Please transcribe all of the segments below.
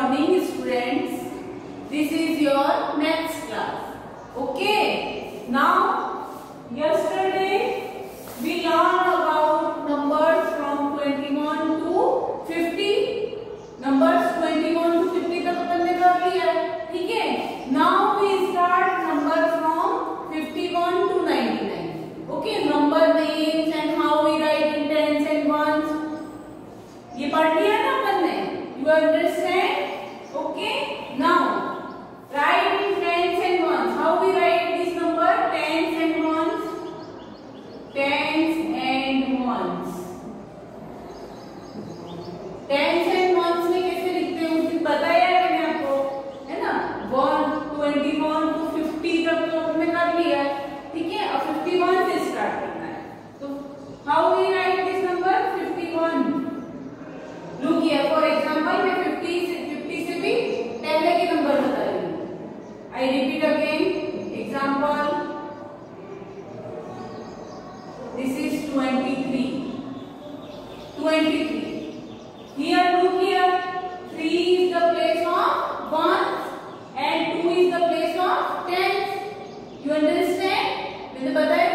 morning students. This is your maths class. Okay. Now पता है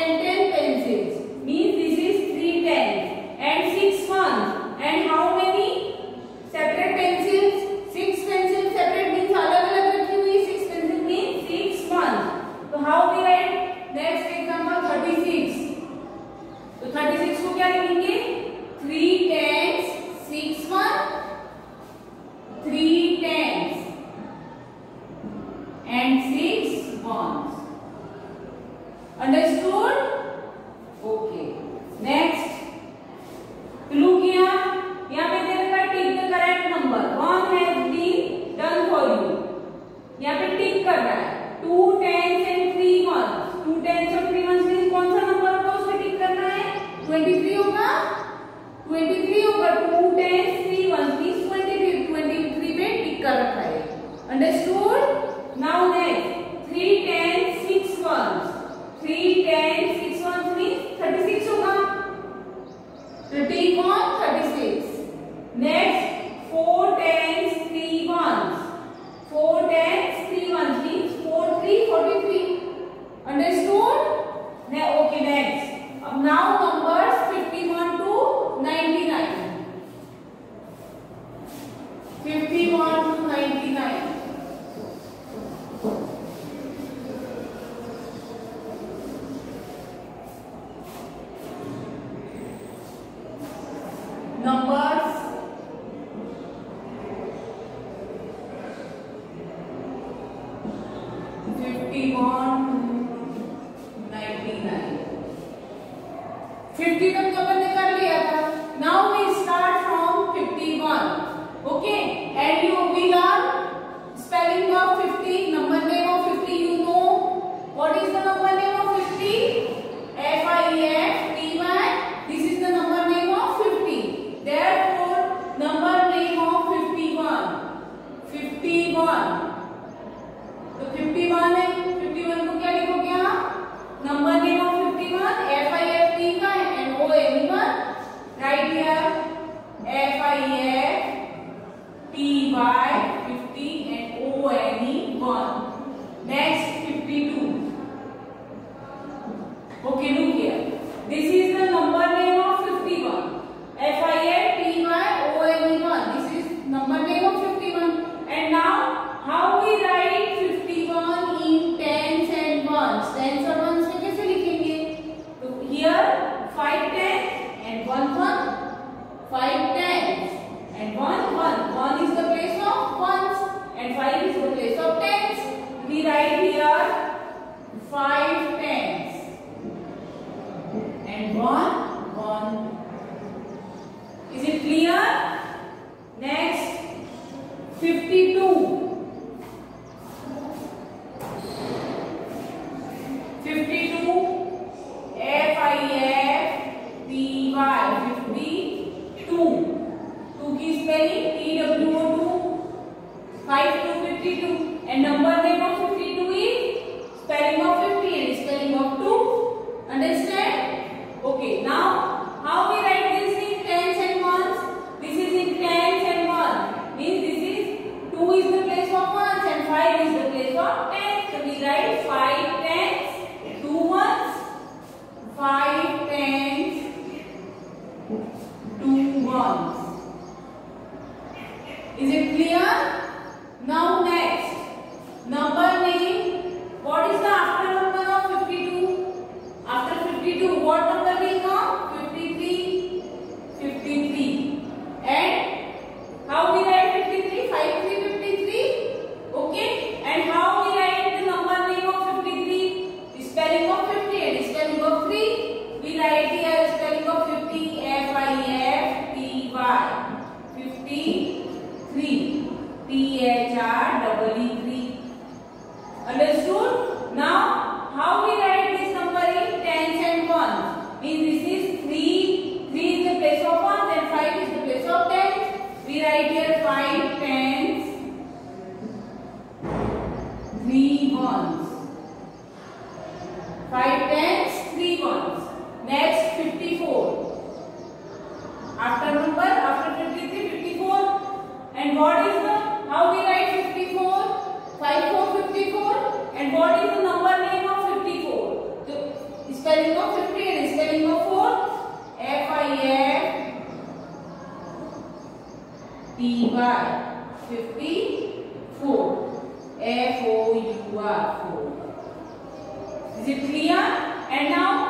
than 10 pencils. Means this is 3 tens and six ones. And how many separate pencils? 6 pencils separate means अलग अलग रखी हुई 6 pencil means 6 ones. So how we write? Next example 36. तो 36 को क्या लिखेंगे? 3 tens, 6 ones. 3 tens and 6 ones. Understood? आई है P Y F O U R. Four. Is it clear? And now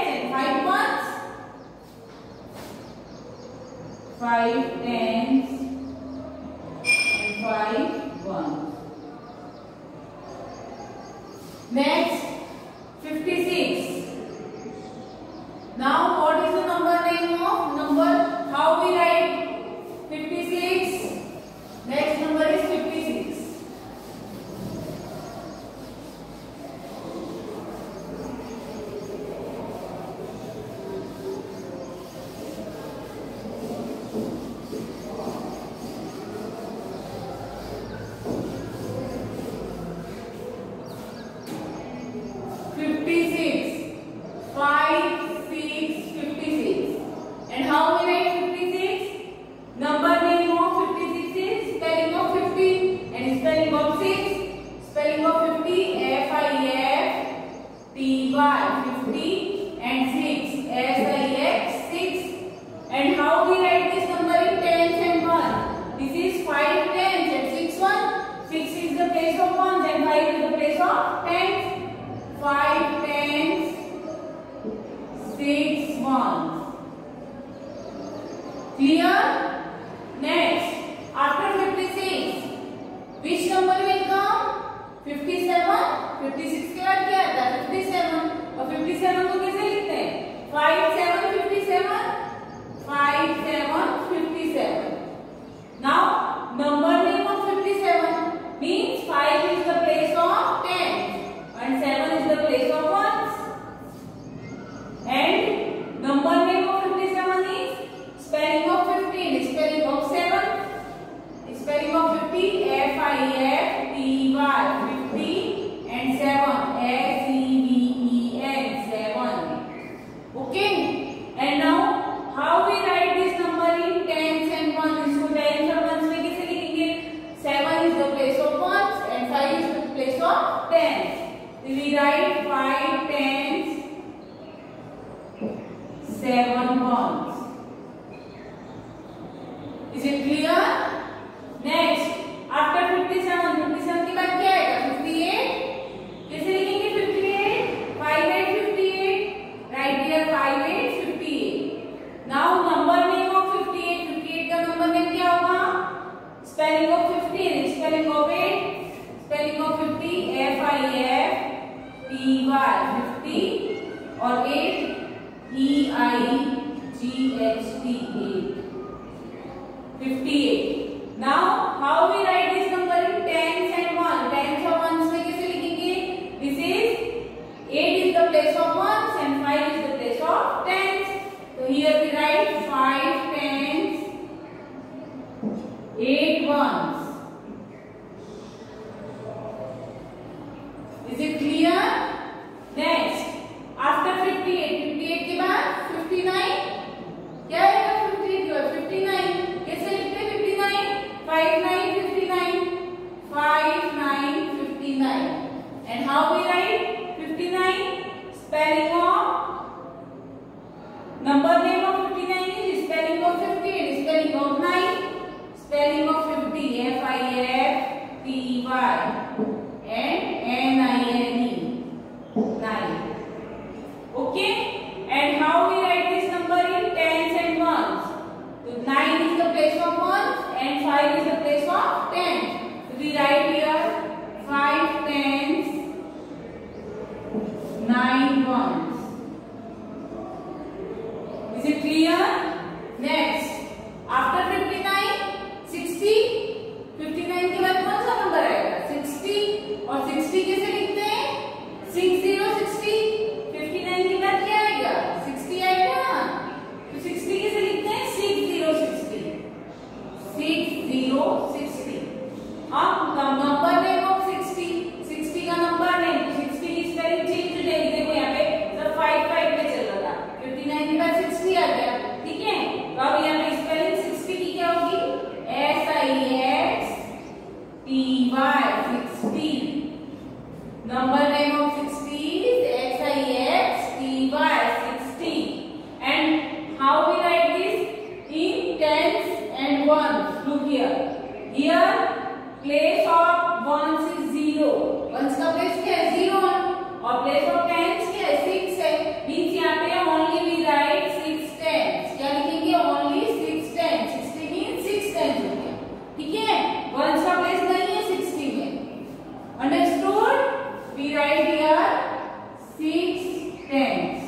5 tens आई है। 58. Now 959? And how we write 59? Spelling of number name are six tens.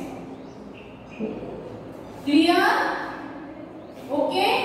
Clear? Okay.